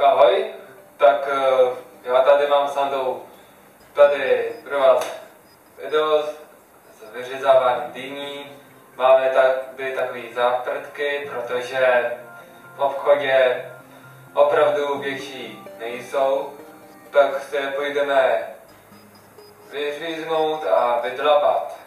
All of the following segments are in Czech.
ahoj. Tak eh, já tady mám s Andou tady pro vás video s vyřezáváním dýní. Máme tady takové záprtky, protože v obchodě opravdu větší nejsou. Tak se půjdeme vyříznout a vydlabat.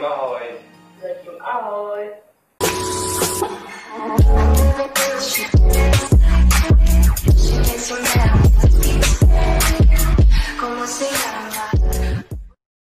Zatím ahoj. Zatím ahoj. ¿Cómo